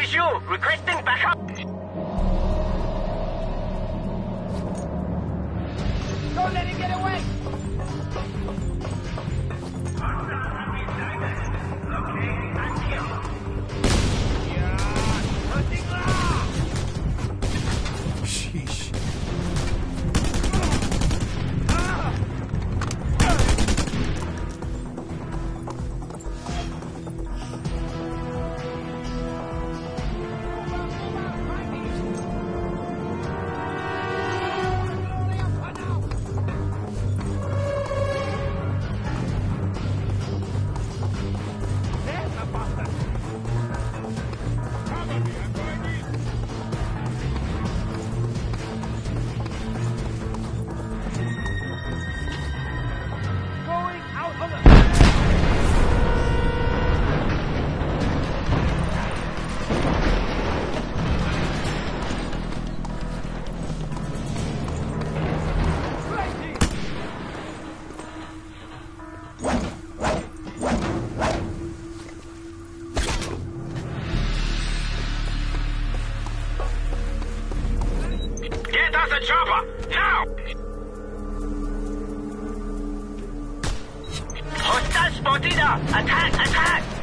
issue. Requesting backup. Don't let him get away! Us a chopper! Now! Hostile spotted! Uh, attack! Attack!